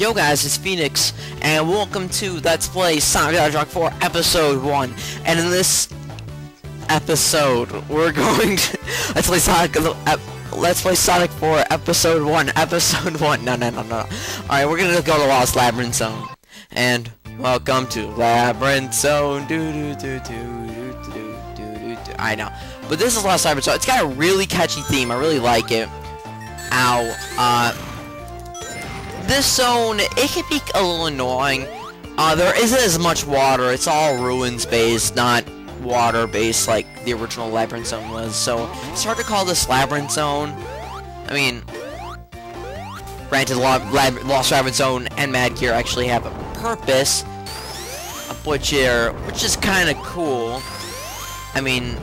Yo guys, it's Phoenix, and welcome to Let's Play Sonic the Hedgehog 4 Episode 1. And in this episode, we're going to... Let's Play Sonic... Uh, let's Play Sonic 4 Episode 1. Episode 1. No, no, no, no. Alright, we're gonna go to Lost Labyrinth Zone. And welcome to Labyrinth Zone. Do, do, do, do, do, do, do, do, I know. But this is Lost Labyrinth Zone. It's got a really catchy theme. I really like it. Ow. Uh this zone, it can be a little annoying. Uh, there isn't as much water. It's all ruins based, not water based like the original Labyrinth Zone was. So it's hard to call this Labyrinth Zone. I mean, granted, Lab Lost Labyrinth Zone and Mad Gear actually have a purpose, which, are, which is kind of cool. I mean,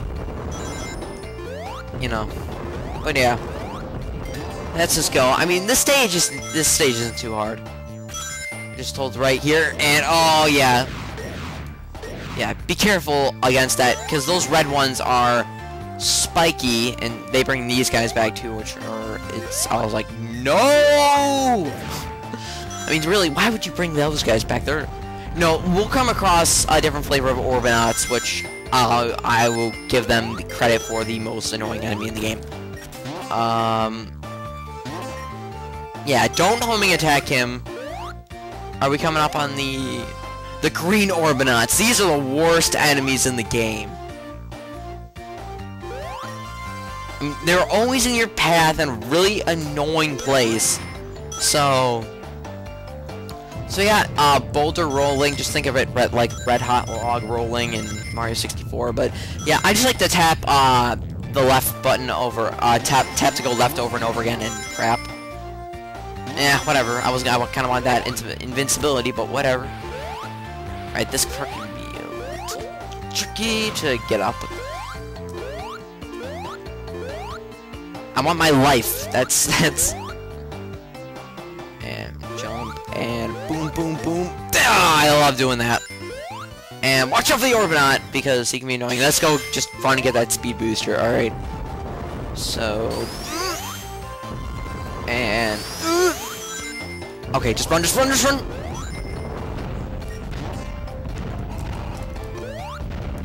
you know, but yeah. Let's just go. I mean, this stage is this stage isn't too hard. Just hold right here, and oh yeah, yeah. Be careful against that, because those red ones are spiky, and they bring these guys back too, which are it's. I was like, no. I mean, really, why would you bring those guys back? there? no. We'll come across a different flavor of Orbinauts, which uh, I will give them the credit for the most annoying enemy in the game. Um, yeah, don't homing attack him. Are we coming up on the... The green Orbinauts. These are the worst enemies in the game. Mean, they're always in your path and really annoying place. So... So yeah, uh, boulder rolling, just think of it red, like red hot log rolling in Mario 64, but yeah, I just like to tap, uh, the left button over, uh, tap, tap to go left over and over again and crap. Eh, whatever. I was I kind of want that invincibility, but whatever. Right, this car can be tricky to get up. I want my life. That's that's. And jump and boom, boom, boom. Ah, I love doing that. And watch out for the Orbinaut because he can be annoying. Let's go just trying to get that speed booster. All right. So. And. Okay, just run, just run, just run!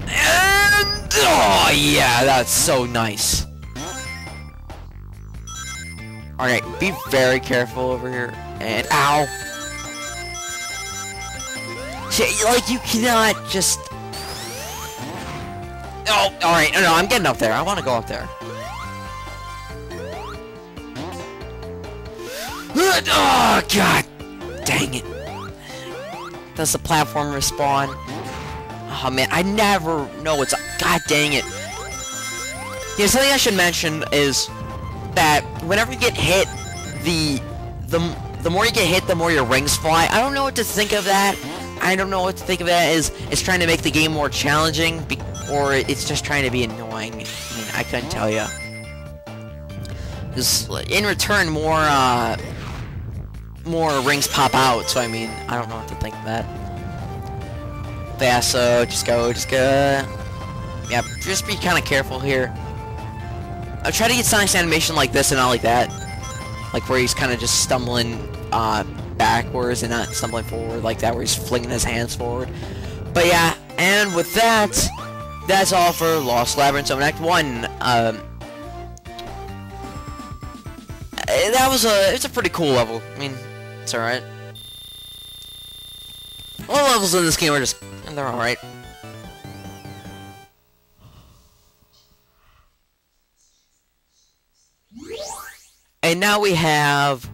And... Oh, yeah, that's so nice. Alright, be very careful over here. And... Ow! Like, you cannot just... Oh, alright, no, no, I'm getting up there. I want to go up there. Oh, God! Dang it. Does the platform respawn? Oh, man, I never know what's... God dang it. Yeah, something I should mention is that whenever you get hit, the... The, the more you get hit, the more your rings fly. I don't know what to think of that. I don't know what to think of that. Is it's trying to make the game more challenging, or it's just trying to be annoying. I mean, I couldn't tell you. In return, more uh, more rings pop out, so I mean, I don't know what to think of that. Vaso, just go, just go. Yeah, just be kind of careful here. I try to get Sonic's animation like this and not like that. Like where he's kind of just stumbling uh, backwards and not stumbling forward like that, where he's flinging his hands forward. But yeah, and with that, that's all for Lost Labyrinth Zone Act 1. Um, eh, that was a, it's a pretty cool level. I mean, it's alright. All levels in this game are just... And they're alright. And now we have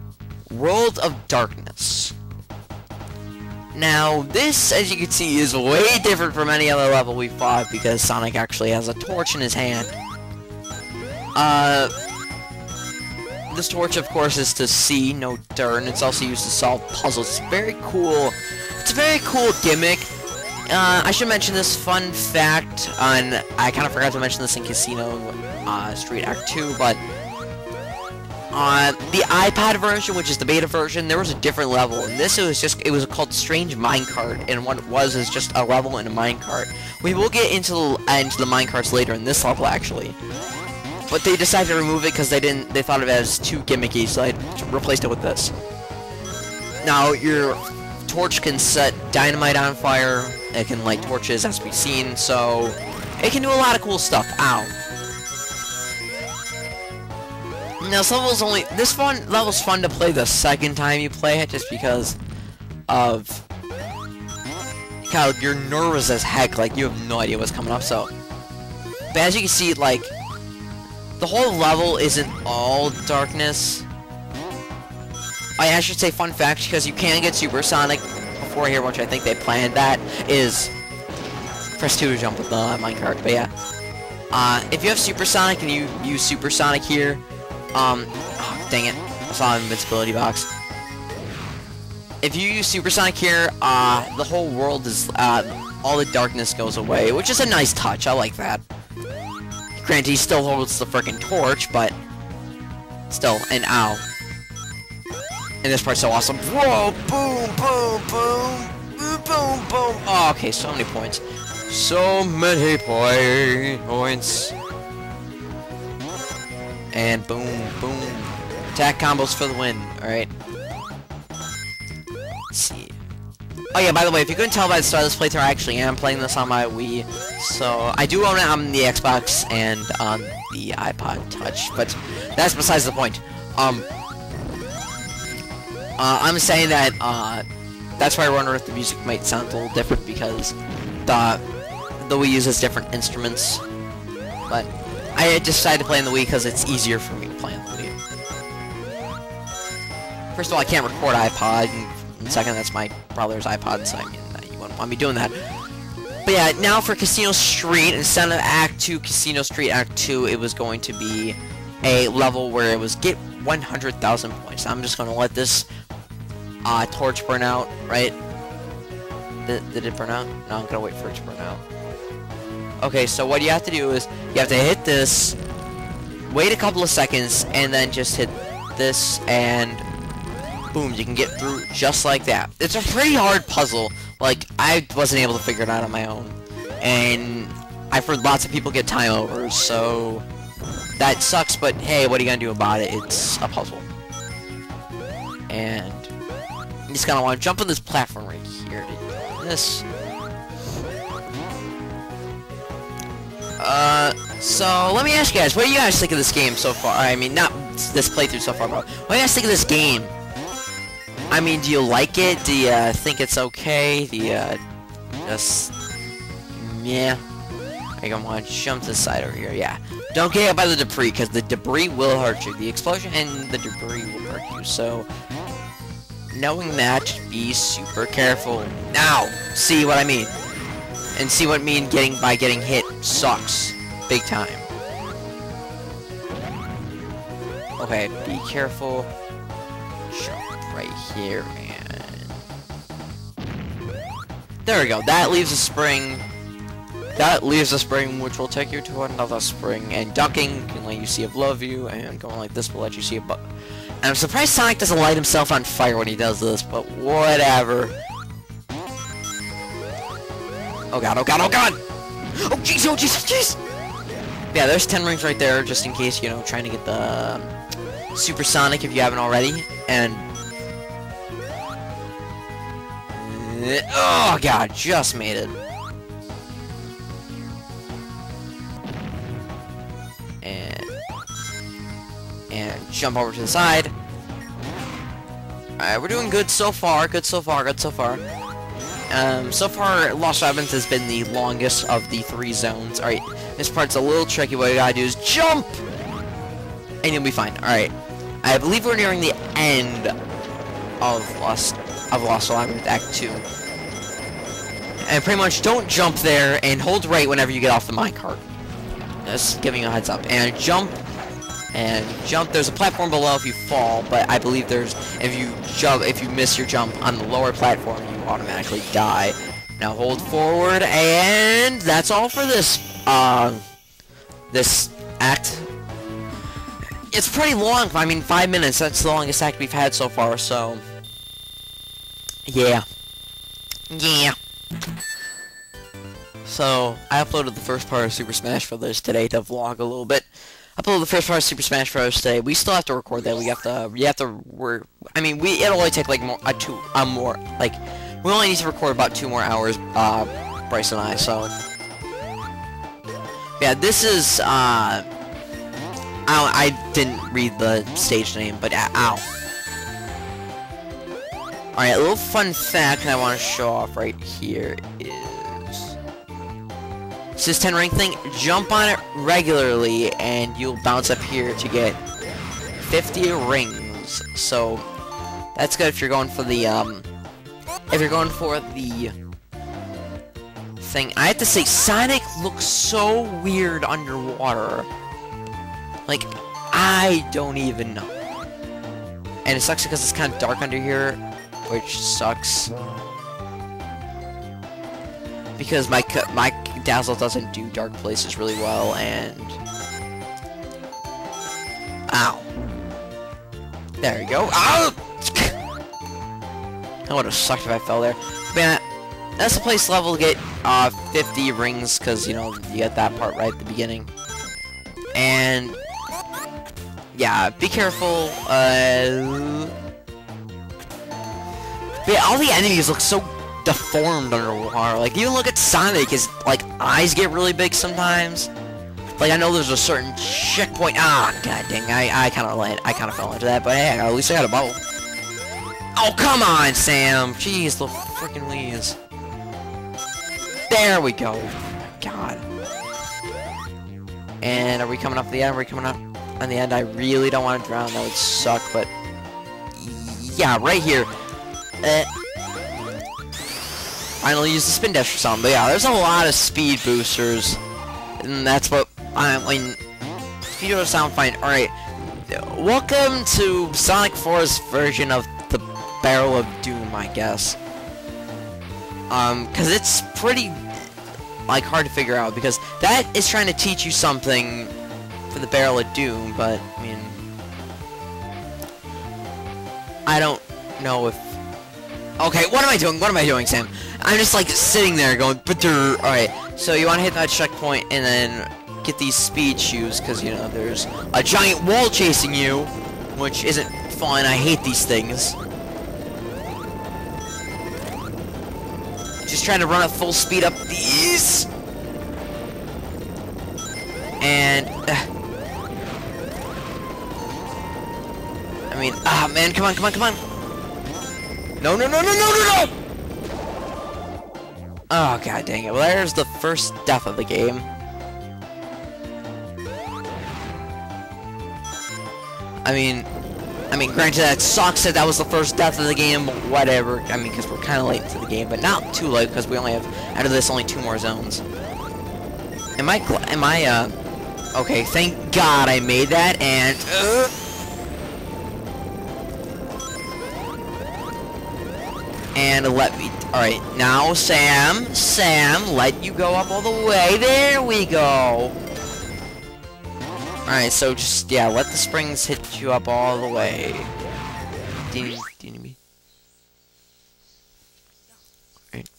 World of Darkness. Now, this, as you can see, is way different from any other level we fought because Sonic actually has a torch in his hand. Uh, this torch, of course, is to see, no and it's also used to solve puzzles. It's very cool. It's a very cool gimmick. Uh, I should mention this fun fact on, I kind of forgot to mention this in Casino uh, Street Act 2, but on uh, the iPad version, which is the beta version, there was a different level, and this was just, it was called Strange Minecart, and what it was is just a level in a minecart. We will get into the, into the minecarts later in this level, actually. But they decided to remove it because they didn't. They thought of it as too gimmicky, so I replaced it with this. now your torch can set dynamite on fire. It can light torches, as we've seen. So it can do a lot of cool stuff. Ow. Now, this level's only this fun level's fun to play the second time you play it, just because of how you're nervous as heck. Like you have no idea what's coming up. So, but as you can see, like the whole level isn't all darkness. I, should say fun fact because you can get supersonic before here, which I think they planned that is press two to jump with the minecart. But yeah, uh, if you have supersonic and you use supersonic here. Um, oh, dang it. I saw an invincibility box. If you use Supersonic here, uh, the whole world is, uh, all the darkness goes away, which is a nice touch. I like that. Granted, he still holds the freaking torch, but still, and ow. And this part's so awesome. Whoa, boom, boom, boom, boom, boom, boom. Oh, okay, so many points. So many points. And boom, boom. Attack combos for the win, alright? Oh yeah, by the way, if you couldn't tell by the start of this playthrough, I actually am playing this on my Wii. So, I do own it on the Xbox and on the iPod Touch, but that's besides the point. Um, uh, I'm saying that, uh, that's why I wonder if the music might sound a little different, because the, the Wii uses different instruments. But, I decided to play on the Wii because it's easier for me to play on the Wii. First of all, I can't record iPod, and second, that's my brother's iPod, so I mean, you wouldn't want me doing that. But yeah, now for Casino Street, instead of Act 2, Casino Street Act 2, it was going to be a level where it was get 100,000 points. I'm just going to let this uh, torch burn out, right? Did it burn out? No, I'm going to wait for it to burn out. Okay, so what you have to do is, you have to hit this, wait a couple of seconds, and then just hit this, and boom, you can get through just like that. It's a pretty hard puzzle. Like, I wasn't able to figure it out on my own. And I've heard lots of people get time overs, so that sucks, but hey, what are you gonna do about it? It's a puzzle. And you just gonna want to jump on this platform right here. This Uh, so let me ask you guys, what do you guys think of this game so far? I mean, not this playthrough so far, but what do you guys think of this game? I mean, do you like it? Do you uh, think it's okay? Do you uh, just... Yeah. I gonna want to jump the side over here, yeah. Don't get hit by the debris, because the debris will hurt you. The explosion and the debris will hurt you, so... Knowing that, be super careful. Now, see what I mean and see what I mean getting by getting hit sucks. Big time. Okay, be careful. Jump right here, and... There we go. That leaves a spring. That leaves a spring which will take you to another spring. And ducking can let you see above you, and going like this will let you see above... And I'm surprised Sonic doesn't light himself on fire when he does this, but whatever. Oh god, oh god, oh god! Oh jeez, oh jeez, oh jeez! Yeah, there's 10 rings right there, just in case, you know, trying to get the um, supersonic if you haven't already. And... Oh god, just made it. And... And jump over to the side. Alright, we're doing good so far, good so far, good so far. Um, so far, Lost Labyrinth has been the longest of the three zones. Alright, this part's a little tricky. What you gotta do is jump! And you'll be fine. Alright. I believe we're nearing the end of Lost of Lost Labyrinth Act 2. And pretty much don't jump there and hold right whenever you get off the minecart. Just giving you a heads up. And jump and jump. There's a platform below if you fall, but I believe there's if you jump if you miss your jump on the lower platform, you automatically die. Now hold forward, and that's all for this uh, this act. It's pretty long. I mean, five minutes. That's the longest act we've had so far. So, yeah, yeah. So I uploaded the first part of Super Smash Bros. today to vlog a little bit I uploaded the first part of Super Smash Bros. today. We still have to record that. We have to. We have to. We're. I mean, we. It'll only take like more. A two. A more. Like, we only need to record about two more hours. Uh, Bryce and I. So. Yeah, this is. Uh. I, I didn't read the stage name, but uh, ow. Alright, a little fun fact I want to show off right here is... This 10 rank thing, jump on it regularly and you'll bounce up here to get 50 rings. So, that's good if you're going for the, um... If you're going for the thing. I have to say, Sonic looks so weird underwater. Like, I don't even know. And it sucks because it's kind of dark under here, which sucks. Because my my Dazzle doesn't do dark places really well, and... Ow. There you go. Ow! That would have sucked if I fell there. Man, that's the place level to get uh, 50 rings, because, you know, you get that part right at the beginning. And yeah, be careful. Uh, yeah, all the enemies look so deformed underwater. Like, even look at Sonic, his, like, eyes get really big sometimes. Like, I know there's a certain checkpoint. Ah, god dang, I, I kind of I kind of fell into that, but hey, at least I got a bubble. Oh, come on, Sam. Jeez, the freaking leaves. There we go. Oh god. And are we coming up the end? Are we coming up? in the end. I really don't want to drown. That would suck, but... Yeah, right here. Eh. Finally use the spin dash for something. But yeah, there's a lot of speed boosters. And that's what I mean. Boosters sound fine. Alright. Welcome to Sonic 4's version of the Barrel of Doom, I guess. Um, because it's pretty, like, hard to figure out, because that is trying to teach you something for the Barrel of Doom, but, I mean... I don't know if... Okay, what am I doing? What am I doing, Sam? I'm just, like, sitting there going, but Alright, so you want to hit that checkpoint and then get these speed shoes, because, you know, there's a giant wall chasing you, which isn't fun. I hate these things. Just trying to run at full speed up these. And... Uh, I mean, ah, man, come on, come on, come on. No, no, no, no, no, no, no! Oh, god dang it. Well, there's the first death of the game. I mean, I mean, granted, that sucks that that was the first death of the game, but whatever. I mean, because we're kind of late into the game, but not too late, because we only have, out of this, only two more zones. Am I, am I, uh, okay, thank God I made that, and, uh, And let me... Alright, now, Sam, Sam, let you go up all the way. There we go. Alright, so just, yeah, let the springs hit you up all the way. You need me? Alright.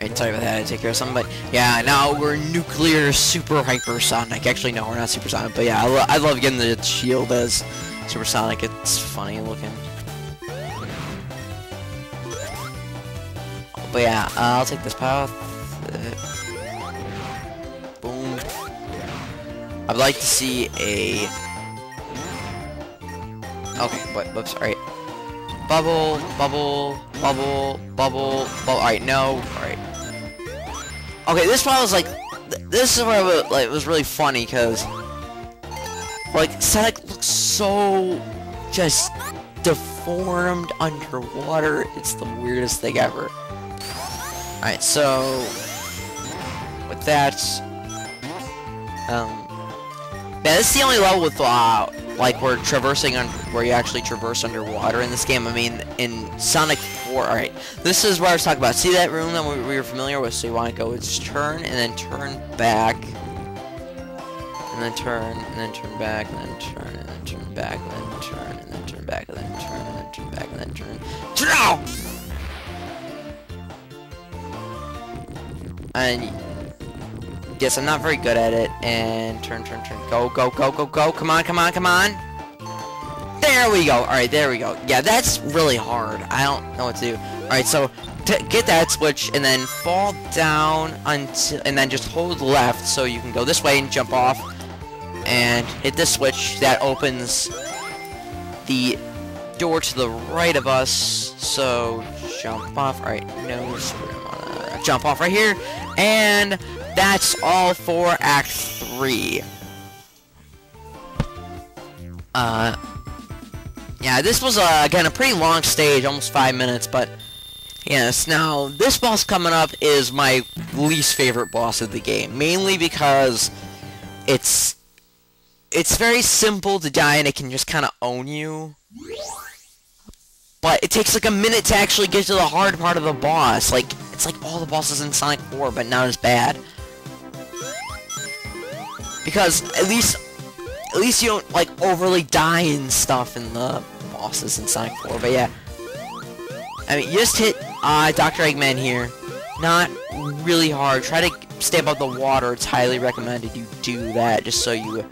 Alright, sorry about that, I take care of something, but yeah, now we're nuclear super hypersonic. Actually, no, we're not supersonic, but yeah, I, lo I love getting the shield as supersonic. It's funny looking. But yeah, uh, I'll take this path. Uh, boom. I'd like to see a... Okay, what, whoops, alright. Bubble, bubble, bubble, bubble, bubble, alright, no, alright. Okay, this one was like, th this is where it was, like, it was really funny, because, like, Sonic looks so, just, deformed underwater. It's the weirdest thing ever. Alright, so... With that... Um... Yeah, this is the only level with, uh, like, we're traversing on, where you actually traverse underwater in this game. I mean, in Sonic 4, alright, this is what I was talking about. See that room that we, we were familiar with? So you want to go, it's turn, and then turn back, and then turn, and then turn back, and then turn, and then turn back, and then turn, and then turn back, and then turn, and then turn back, and then turn. Turn! out! And yes, I'm not very good at it. And turn, turn, turn. Go, go, go, go, go. Come on, come on, come on. There we go. Alright, there we go. Yeah, that's really hard. I don't know what to do. Alright, so get that switch and then fall down until and then just hold left so you can go this way and jump off and hit this switch that opens the door to the right of us so jump off All right, no jump off right here and that's all for act 3 uh yeah this was uh, again a pretty long stage almost five minutes but Yes, now, this boss coming up is my least favorite boss of the game, mainly because it's it's very simple to die and it can just kind of own you. It takes like a minute to actually get to the hard part of the boss. Like, it's like all the bosses in Sonic 4, but not as bad. Because at least, at least you don't like overly die and stuff in the bosses in Sonic 4, but yeah. I mean, you just hit uh, Dr. Eggman here. Not really hard. Try to stay above the water. It's highly recommended you do that, just so you,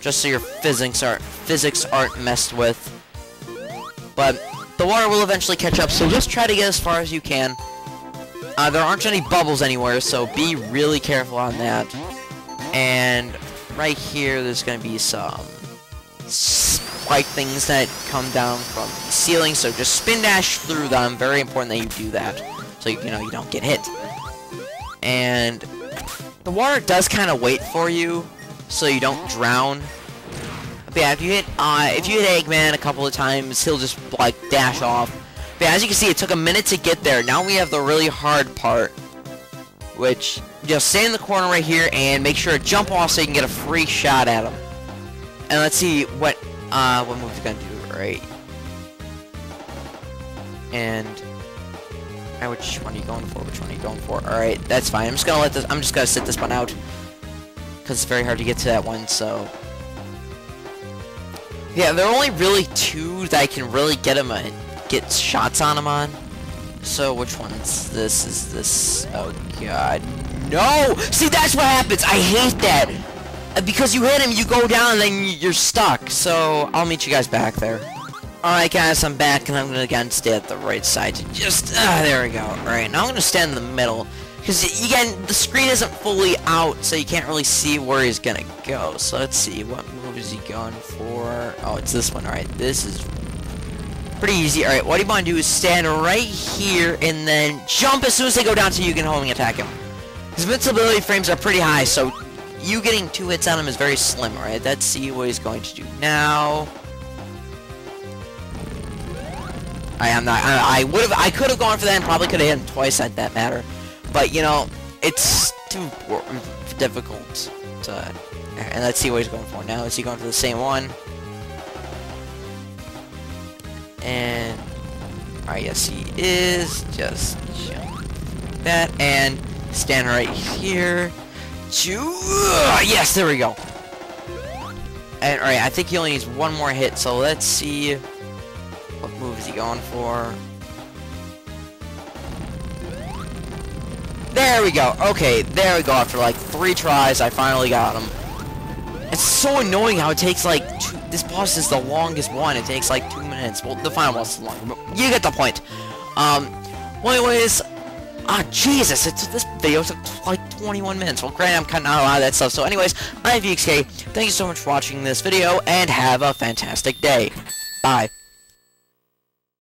just so your physics aren't physics aren't messed with. But the water will eventually catch up, so just try to get as far as you can. Uh, there aren't any bubbles anywhere, so be really careful on that. And right here, there's going to be some spike things that come down from the ceiling, so just spin dash through them. Very important that you do that, so you, you know you don't get hit. And the water does kind of wait for you, so you don't drown. But yeah, if you hit uh, if you hit Eggman a couple of times, he'll just like dash off. But yeah, as you can see, it took a minute to get there. Now we have the really hard part, which just stay in the corner right here and make sure to jump off so you can get a free shot at him. And let's see what uh, what move's gonna do, right? And... Right, which one are you going for? Which one are you going for? Alright, that's fine. I'm just gonna let this- I'm just gonna sit this one out. Because it's very hard to get to that one, so... Yeah, there are only really two that I can really get him a, get shots on him on. So, which one's this? Is this... Oh, God. No! See, that's what happens! I hate that! because you hit him, you go down, and then you're stuck. So, I'll meet you guys back there. Alright guys, I'm back, and I'm gonna again stay at the right side. Just, ah, there we go. Alright, now I'm gonna stand in the middle. Because, again, the screen isn't fully out, so you can't really see where he's gonna go. So, let's see, what is he going for? Oh, it's this one. Alright, this is pretty easy. Alright, what you want to do is stand right here, and then jump as soon as they go down so you can homing attack him. His invincibility frames are pretty high, so you getting two hits on him is very slim, right? Let's see what he's going to do now. I am not. I, I would have. I could have gone for that and probably could have hit him twice at that matter. But you know, it's too difficult to. And let's see what he's going for now. Is he going for the same one? And alright, yes he is. Just jump that and stand right here. Uh, yes, there we go. And alright, I think he only needs one more hit, so let's see what move is he going for. There we go. Okay, there we go. After like three tries, I finally got him. So annoying how it takes like two, this boss is the longest one. It takes like two minutes. Well, the final boss is longer, but you get the point. Um, well, anyways, Ah, Jesus, it's, this video took like 21 minutes. Well, granted, I'm cutting out a lot of that stuff. So anyways, I'm PhoenixK. Thank you so much for watching this video, and have a fantastic day. Bye.